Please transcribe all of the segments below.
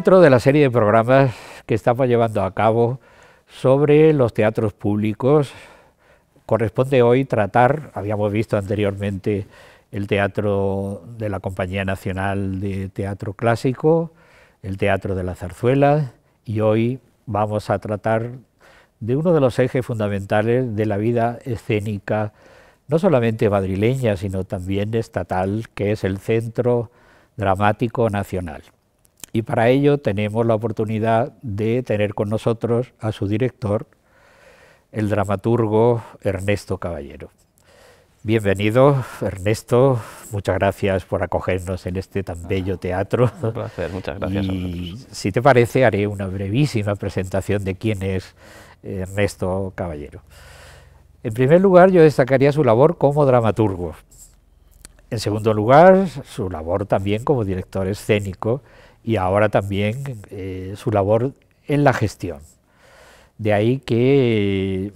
Dentro de la serie de programas que estamos llevando a cabo sobre los teatros públicos, corresponde hoy tratar, habíamos visto anteriormente el teatro de la Compañía Nacional de Teatro Clásico, el Teatro de la Zarzuela, y hoy vamos a tratar de uno de los ejes fundamentales de la vida escénica, no solamente madrileña, sino también estatal, que es el Centro Dramático Nacional. Y para ello tenemos la oportunidad de tener con nosotros a su director, el dramaturgo Ernesto Caballero. Bienvenido, Ernesto. Muchas gracias por acogernos en este tan bello teatro. Un placer, muchas gracias. Y si te parece, haré una brevísima presentación de quién es Ernesto Caballero. En primer lugar, yo destacaría su labor como dramaturgo. En segundo lugar, su labor también como director escénico y ahora también eh, su labor en la gestión. De ahí que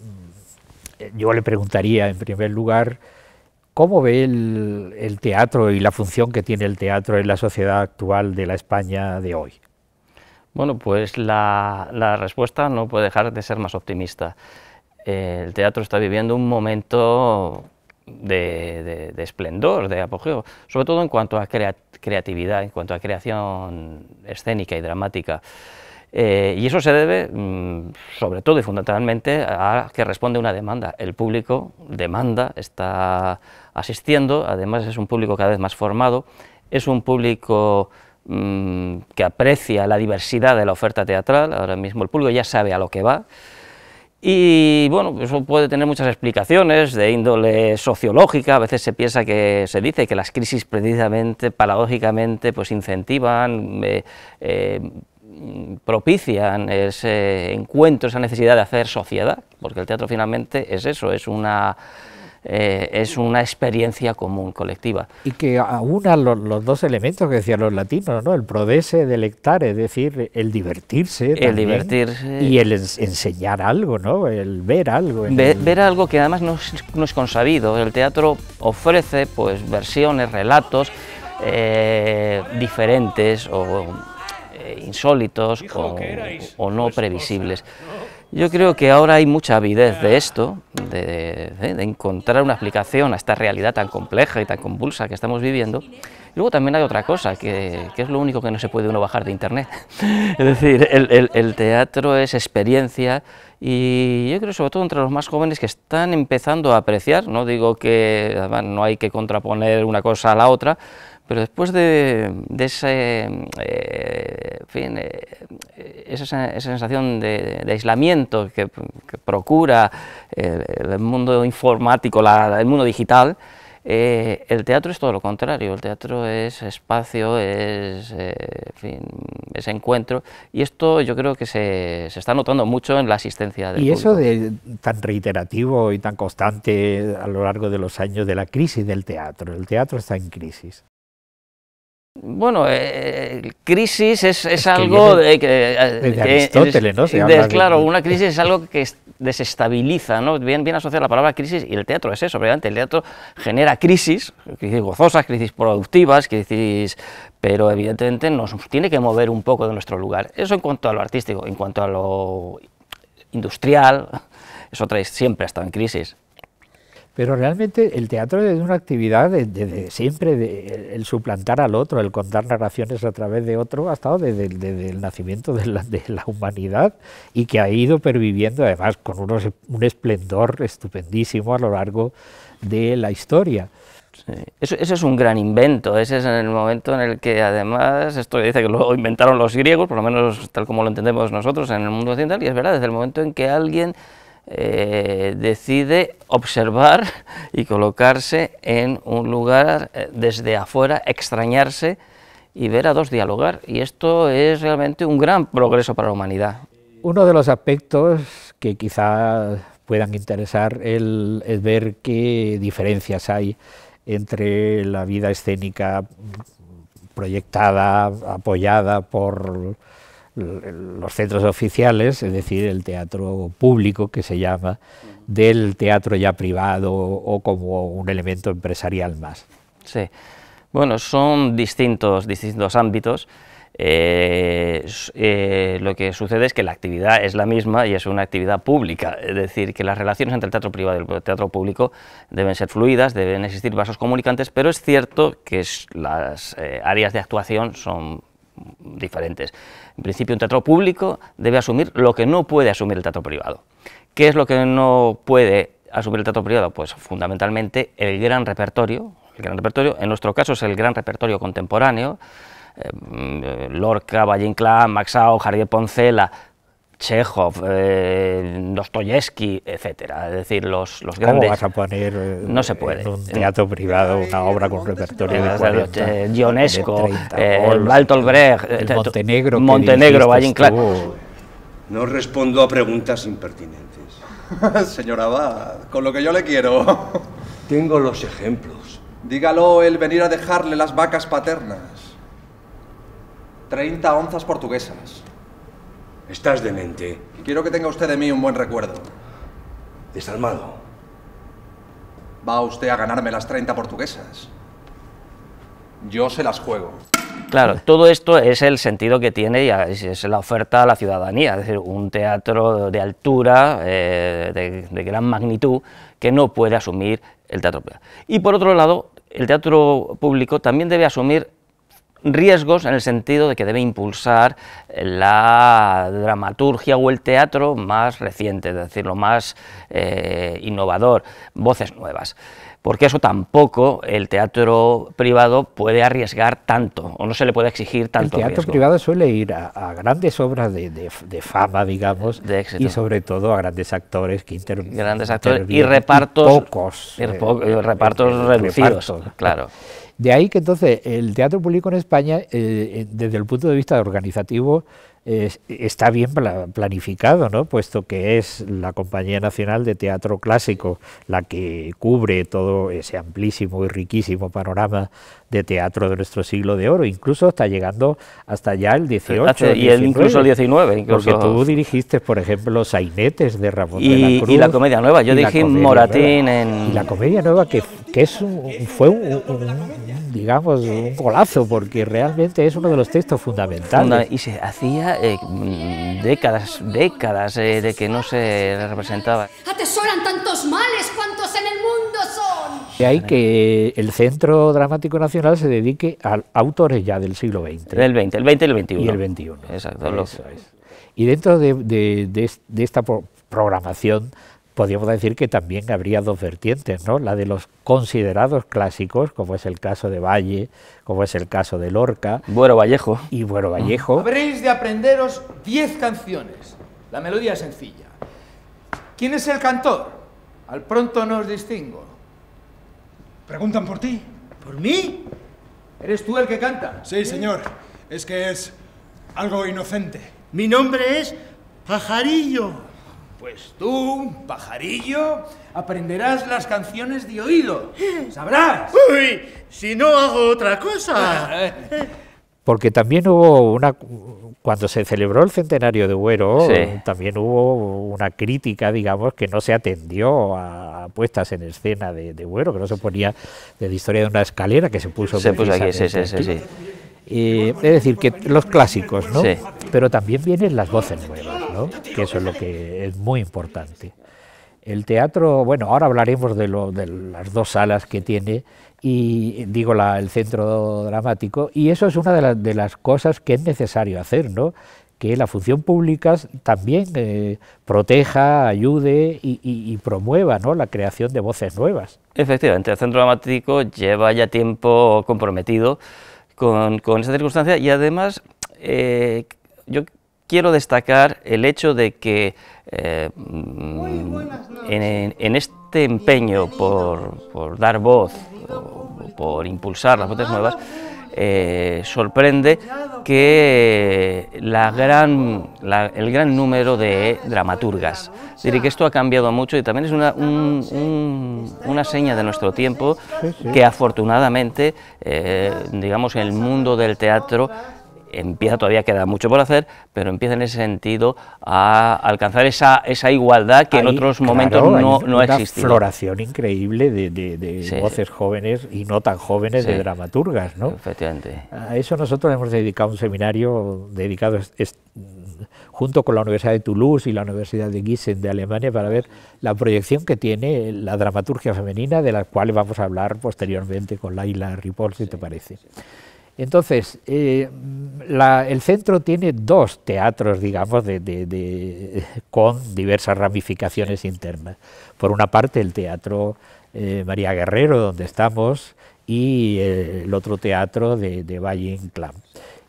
eh, yo le preguntaría, en primer lugar, ¿Cómo ve el, teatro y la función que tiene el teatro en la sociedad actual de la España de hoy? Bueno, pues la, respuesta no puede dejar de ser más optimista. el teatro está viviendo un momento de, esplendor, de apogeo, sobre todo en cuanto a creatividad, en cuanto a creación escénica y dramática. Eh, y eso se debe, mm, sobre todo y fundamentalmente, a que responde una demanda. El público demanda, está asistiendo, además es un público cada vez más formado, es un público mm, que aprecia la diversidad de la oferta teatral, ahora mismo el público ya sabe a lo que va, y bueno, eso puede tener muchas explicaciones de índole sociológica, a veces se piensa que se dice que las crisis precisamente, paradójicamente, pues incentivan, eh, eh, propician ese encuentro, esa necesidad de hacer sociedad, porque el teatro finalmente es eso, es una, eh, es una experiencia común, colectiva. Y que aúna los, dos elementos que decían los latinos, ¿no? el prodese delectar, es decir, el divertirse. El divertirse. Y el enseñar algo, ¿no? el ver algo. Ver algo que además no es, no es, consabido. El teatro ofrece pues, versiones, relatos eh, diferentes o eh, insólitos o, no previsibles. Yo creo que ahora hay mucha avidez de esto, de, encontrar una explicación a esta realidad tan compleja y tan convulsa que estamos viviendo. luego también hay otra cosa, que, es lo único que no se puede uno bajar de internet. es decir, el, teatro es experiencia y yo creo sobre todo entre los más jóvenes que están empezando a apreciar, no digo que no hay que contraponer una cosa a la otra, pero después de, ese, eh, fin, eh, esa, sensación de, aislamiento que, procura eh, el mundo informático, el mundo digital, el teatro es todo lo contrario, el teatro es espacio, es, fin, es encuentro, y esto yo creo que se, se, está notando mucho en la asistencia del Y eso de tan reiterativo y tan constante a lo largo de los años de la crisis del teatro, el teatro está en crisis. Bueno, eh, crisis es, algo de, que, eh, Aristóteles, ¿no? claro, una crisis es algo que desestabiliza, ¿no? Bien, bien asociada la palabra crisis y el teatro es eso, obviamente, el teatro genera crisis, crisis gozosas, crisis productivas, crisis, pero evidentemente nos tiene que mover un poco de nuestro lugar. Eso en cuanto a lo artístico, en cuanto a lo industrial, eso siempre ha estado en crisis. Pero realmente el teatro es una actividad de, siempre, de, el suplantar al otro, el contar narraciones a través de otro, ha estado desde, el nacimiento de la, humanidad y que ha ido perviviendo además con un esplendor estupendísimo a lo largo de la historia. Eso, es un gran invento, ese es el momento en el que además, esto dice que lo inventaron los griegos, por lo menos tal como lo entendemos nosotros en el mundo occidental, y es verdad, desde el momento en que alguien eh, decide observar y colocarse en un lugar eh, desde afuera, extrañarse y ver a dos dialogar. Y esto es realmente un gran progreso para la humanidad. Uno de los aspectos que quizá puedan interesar es ver qué diferencias hay entre la vida escénica proyectada, apoyada por los centros oficiales, es decir, el teatro público que se llama, del teatro ya privado o como un elemento empresarial más. Sí, bueno, son distintos, distintos ámbitos. eh, eh, lo que sucede es que la actividad es la misma y es una actividad pública, es decir, que las relaciones entre el teatro privado y el teatro público deben ser fluidas, deben existir vasos comunicantes, pero es cierto que las eh, áreas de actuación son diferentes. En principio, un teatro público debe asumir lo que no puede asumir el teatro privado. ¿Qué es lo que no puede asumir el teatro privado? Pues fundamentalmente el gran repertorio, el gran repertorio, en nuestro caso es el gran repertorio contemporáneo, eh, Lorca, Valle Inclán, Maxao, Javier Poncela, Chekhov, eh, Dostoyevsky, etcétera. Es decir, los, los grandes. ¿Cómo vas a poner eh, no se puede. en un teatro privado una obra con repertorio de 40, eh, Ionesco, de 30, eh, Bertolt Brecht, el Montenegro, Montenegro, Valle. No respondo a preguntas impertinentes. Señor Abad, con lo que yo le quiero. Tengo los ejemplos. Dígalo el venir a dejarle las vacas paternas. 30 onzas portuguesas. Estás demente. Quiero que tenga usted de mí un buen recuerdo. Desalmado. Va usted a ganarme las 30 portuguesas. Yo se las juego. Claro, todo esto es el sentido que tiene y es es la oferta a la ciudadanía, es decir, un teatro de altura, eh, de, de gran magnitud, que no puede asumir el teatro privado. Y por otro lado, el teatro público también debe asumir riesgos en el sentido de que debe impulsar la dramaturgia o el teatro más reciente, es decir, lo más eh, innovador, voces nuevas. Porque eso tampoco el teatro privado puede arriesgar tanto, o no se le puede exigir El tanto teatro riesgo. privado suele ir a, a grandes obras de, de- de fama, digamos, De y sobre todo a grandes actores que inter- Grandes actores y repartos, pocos, y eh, repartos eh, reducidos, repartos. claro. De ahí que entonces el teatro público en España, eh, eh, desde el punto de vista organizativo, eh, está bien pla- planificado, ¿no? puesto que es la Compañía Nacional de Teatro Clásico la que cubre todo ese amplísimo y riquísimo panorama de teatro de nuestro siglo de oro, incluso está llegando hasta ya el 18 Hace- y el- incluso el 19, incluso. Porque tú dirigiste, por ejemplo, Los Sainetes de Ramón de Y- la y Cruz. la Comedia Nueva. Yo y la Comedia Moratín Nueva. en- Y la Comedia Nueva, que, que es un- fue un, un- digamos, un golazo, porque realmente es uno de los textos fundamentales. Y se hacía eh, décadas, décadas eh, de que no se representaba. Atesoran tantos males cuantos en el mundo son. De ahí que el Centro Dramático Nacional se dedique a autores ya del siglo XX. Del 20, el 20 y el 21. y el 21. Exacto. lo- Eso es. Y dentro de, de- de es- de esta pro- programación podríamos decir que también habría dos vertientes, ¿no? La de los considerados clásicos, como es el caso de Valle, como es el caso de Lorca Buero Vallejo. y Bueno Vallejo. Habréis de aprenderos 10 canciones. La melodía es sencilla. ¿Quién es el cantor? Al pronto no os distingo. ¿Preguntan por ti? ¿Por mí? ¿Eres tú el que canta? Sí, señor. Es que es algo inocente. Mi nombre es Pajarillo. Pues tú, pajarillo, aprenderás las canciones de oído. Sabrás. Uy, si no hago otra cosa. Porque también hubo una. Cuando se celebró el centenario de Güero, Sí. también hubo una crítica, digamos, que no se atendió a puestas en escena de, de Güero, que no se ponía de la historia de una escalera que se puso. Se puso aquí, sí, sí, sí. Eh, es decir, que los clásicos, ¿no? Sí. Pero también vienen las voces nuevas, ¿no? Que eso es lo que es muy importante. El teatro, bueno, ahora hablaremos de, las dos salas que tiene, y digo el centro dramático, y eso es una de, las- cosas que es necesario hacer, ¿no? Que la función pública también eh, proteja, ayude y, promueva ¿no? la creación de voces nuevas. Efectivamente, el Centro Dramático lleva ya tiempo comprometido con, con esa circunstancia y además eh, yo quiero destacar el hecho de que eh, mm, en, en este empeño por, por dar voz, o por impulsar las voces nuevas, eh, sorprende que la gran, la- el gran número de dramaturgas. Es decir, que esto ha cambiado mucho y también es una, un- un- una seña de nuestro tiempo que afortunadamente, eh, digamos, en el mundo del teatro empieza, todavía queda mucho por hacer, pero empieza en ese sentido a alcanzar esa, esa igualdad que en otros claro, momentos no, no ha una existido. floración increíble de, de- de Sí. voces jóvenes y no tan jóvenes de dramaturgas, ¿no? Efectivamente. A eso nosotros hemos dedicado un seminario dedicado es- es- junto con la Universidad de Toulouse y la Universidad de Gießen de Alemania para ver la proyección que tiene la dramaturgia femenina, de la cual vamos a hablar posteriormente con Laila Ripoll, si te parece. Entonces, eh, la- el centro tiene dos teatros, digamos, de- con diversas ramificaciones internas. Por una parte, el Teatro eh, María Guerrero, donde estamos, y eh, el otro teatro de, de Valle Inclán.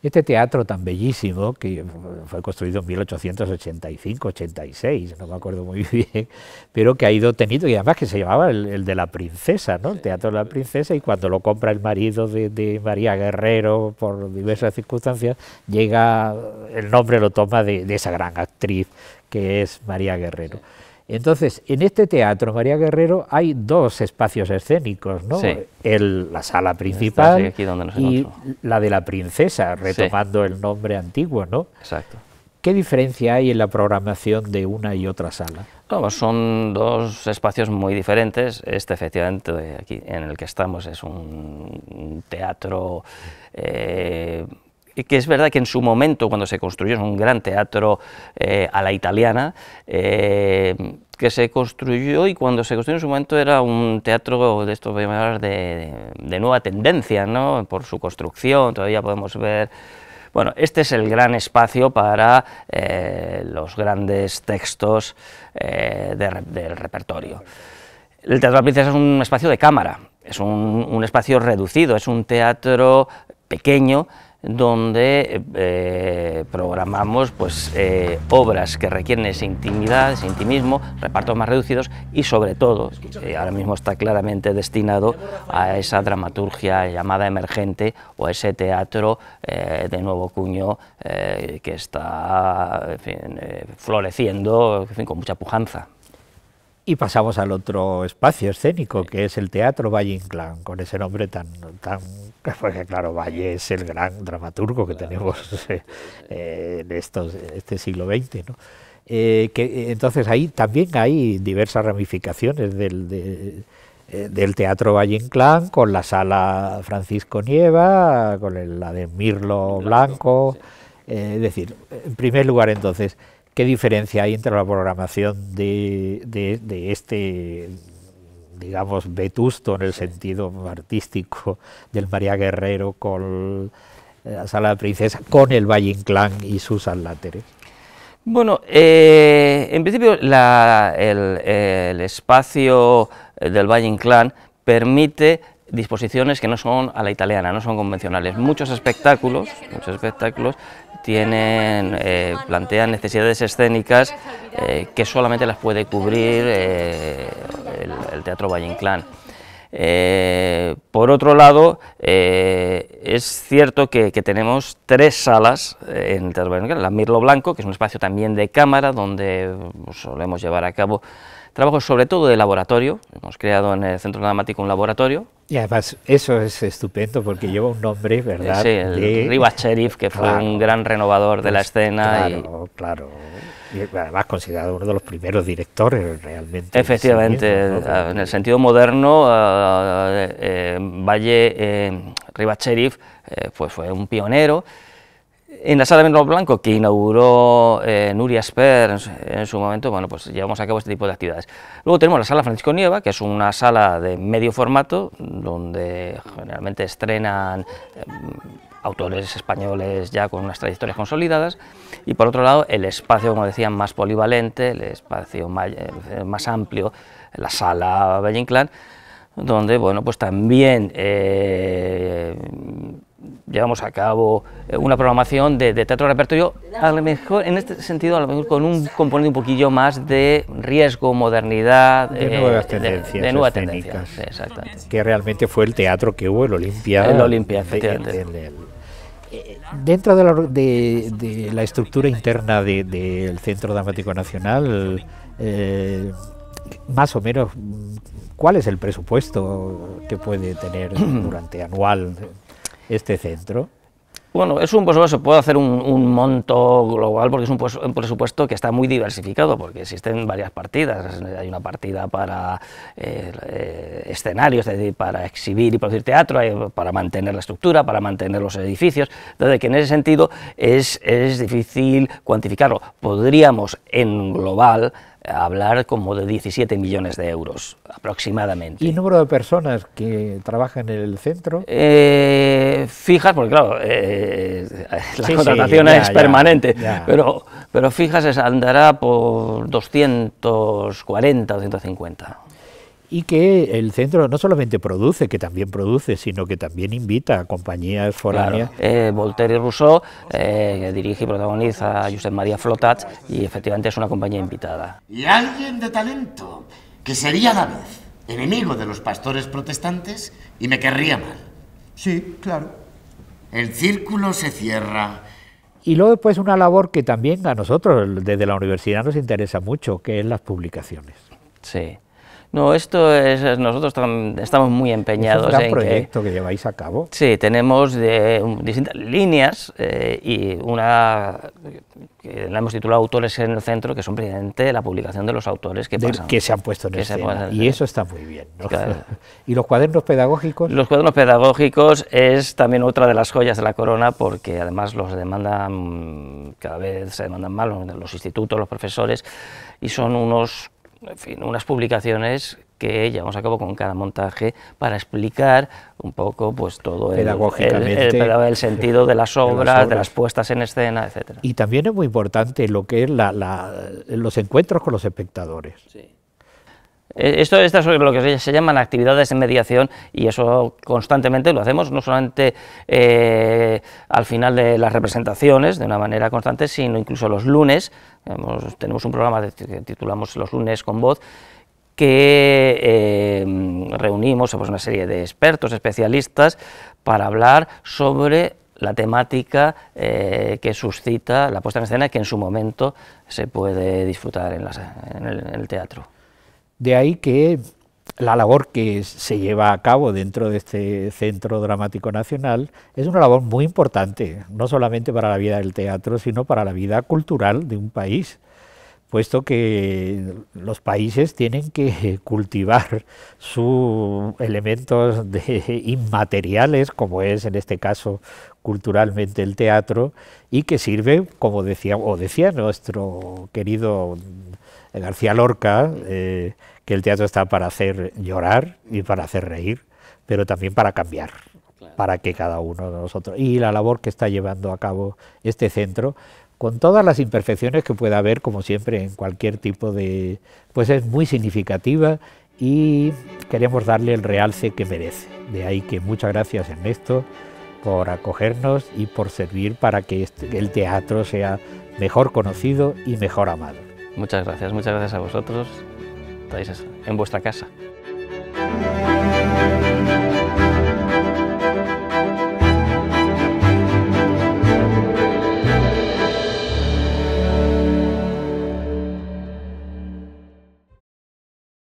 Este teatro tan bellísimo, que fue construido en 1885-86, no me acuerdo muy bien, pero que ha ido teniendo, y además que se llamaba el, el de la princesa, ¿no? el Teatro de la Princesa, y cuando lo compra el marido de, de María Guerrero por diversas circunstancias, llega, el nombre lo toma de, de esa gran actriz que es María Guerrero. Entonces, en este teatro María Guerrero hay dos espacios escénicos, ¿no? Sí. El- la sala principal aquí donde nos y la de la princesa, retomando el nombre antiguo, ¿no? Exacto. ¿Qué diferencia hay en la programación de una y otra sala? No, pues son dos espacios muy diferentes. Este, efectivamente, de aquí en el que estamos es un teatro eh, que es verdad que en su momento, cuando se construyó, es un gran teatro eh, a la italiana, eh, que se construyó y cuando se construyó en su momento era un teatro de esto voy de, de- nueva tendencia, ¿no? por su construcción, todavía podemos ver bueno, este es el gran espacio para eh, los grandes textos del repertorio. El Teatro de la Princesa es un espacio de cámara, es un, un espacio reducido, es un teatro pequeño donde eh, programamos pues, eh, obras que requieren esa intimidad, ese intimismo, repartos más reducidos y sobre todo, eh, ahora mismo está claramente destinado a esa dramaturgia llamada emergente o a ese teatro de nuevo cuño que está en fin, floreciendo en fin, con mucha pujanza. Y pasamos al otro espacio escénico, que es el Teatro Valle Inclán, con ese nombre tan, tan... Porque claro, Valle es el gran dramaturgo que tenemos eh, eh, en estos, este siglo XX, ¿no? Eh, que, eh, entonces ahí también hay diversas ramificaciones del, de- eh, del Teatro Valle Inclán, con la sala Francisco Nieva, con el- la de Mirlo Blanco, eh, es decir, en primer lugar entonces, ¿qué diferencia hay entre la programación de, de- de este, digamos, vetusto en el sentido artístico del María Guerrero con la Sala de Princesa, con el Valle Inclán y sus aláteres? Bueno, eh, en principio la- el, el espacio eh, del Valle Inclán permite disposiciones que no son a la italiana, no son convencionales. Muchos espectáculos, muchos espectáculos tienen, eh, plantean necesidades escénicas eh, que solamente las puede cubrir eh, Teatro Valle Inclán. Eh, por otro lado, eh, es cierto que, que tenemos tres salas eh, en el Teatro Valle Inclán. La Mirlo Blanco, que es un espacio también de cámara, donde pues, solemos llevar a cabo trabajos sobre todo de laboratorio. Hemos creado en el Centro Dramático un laboratorio. Y además eso es estupendo porque lleva un nombre, ¿verdad? Sí, el de- Rivas Sheriff, que fue Claro. un gran renovador de la Pues, escena. y- Claro, claro. Y además considerado uno de los primeros directores realmente. Efectivamente, sí mismo, ¿no? en el sentido moderno, eh, eh, Valle eh, Rivas eh, pues fue un pionero. En la sala de Menlo Blanco, que inauguró Nuria Sper en su, en su momento, bueno, pues llevamos a cabo este tipo de actividades. Luego tenemos la sala Francisco Nieva, que es una sala de medio formato, donde generalmente estrenan autores españoles ya con unas trayectorias consolidadas, y por otro lado el espacio, como decía, más polivalente, el espacio eh, más amplio, la sala Valle Inclán, donde bueno, pues también eh, llevamos a cabo eh, una programación de, de teatro repertorio, a lo mejor, en este sentido, a lo mejor con un componente un poquillo más de riesgo, modernidad, De eh, nuevas de- tendencias de, nuevas escénicas. tendencias, sí, exactamente. que realmente fue el teatro que hubo, el Olimpia. El Olimpia, efectivamente. Dentro de la, de, de la estructura interna de- del Centro Dramático Nacional, eh, más o menos, ¿cuál es el presupuesto que puede tener durante anual este centro? Bueno, es un presupuesto, se puede hacer un, monto global porque es un, presupuesto que está muy diversificado, porque existen varias partidas. Hay una partida para eh, eh, escenarios, es decir, para exhibir y producir teatro, para mantener la estructura, para mantener los edificios. Entonces, que en ese sentido es, es difícil cuantificarlo. Podríamos, en global, hablar como de 17 millones de euros aproximadamente. ¿Y número de personas que trabajan en el centro? Eh, fijas, porque claro, eh, la contratación es permanente, Pero, pero fijas se andará por 240 o 150 y que el centro no solamente produce, que también produce, sino que también invita a compañías foráneas. Eh, Voltaire y Rousseau eh, dirige y protagoniza a Josep María Flotats y efectivamente es una compañía invitada. Y alguien de talento, que sería a la vez enemigo de los pastores protestantes y me querría mal. Sí, claro. El círculo se cierra. Y luego después una labor que también a nosotros desde la universidad nos interesa mucho, que es las publicaciones. Sí. No, esto es, nosotros estamos muy empeñados. Es un gran proyecto que, lleváis a cabo. Sí, tenemos de, distintas líneas eh, y una que la hemos titulado Autores en el Centro, que son precisamente la publicación de los autores que pasan. Que se han puesto en escena. Y eso está muy bien. ¿Y los cuadernos pedagógicos? Los cuadernos pedagógicos es también otra de las joyas de la corona, porque además los demandan, cada vez se demandan más los institutos, los profesores, y son unos en fin, unas publicaciones que llevamos a cabo con cada montaje para explicar un poco pues todo el, el, sentido de las obras, de las, puestas en escena, etcétera. Y también es muy importante lo que es los encuentros con los espectadores. Sí. Eh, esto, esto, es lo que se llaman actividades de mediación y eso constantemente lo hacemos, no solamente eh, al final de las representaciones de una manera constante, sino incluso los lunes. tenemos un programa que titulamos Los lunes con voz que eh, reunimos pues, una serie de expertos, especialistas, para hablar sobre la temática que suscita la puesta en escena que en su momento se puede disfrutar en el teatro. De ahí que la labor que se lleva a cabo dentro de este Centro Dramático Nacional es una labor muy importante, no solamente para la vida del teatro, sino para la vida cultural de un país, puesto que los países tienen que cultivar sus elementos de inmateriales, como es en este caso culturalmente el teatro, y que sirve, como o decía nuestro querido García Lorca, eh, que el teatro está para hacer llorar y para hacer reír, pero también para cambiar, para que cada uno de nosotros. Y la labor que está llevando a cabo este centro, con todas las imperfecciones que pueda haber, como siempre, en cualquier tipo de. pues es muy significativa y queremos darle el realce que merece. De ahí que muchas gracias, Ernesto, por acogernos y por servir para que este, el teatro sea mejor conocido y mejor amado. Muchas gracias, muchas gracias a vosotros. Estáis en vuestra casa.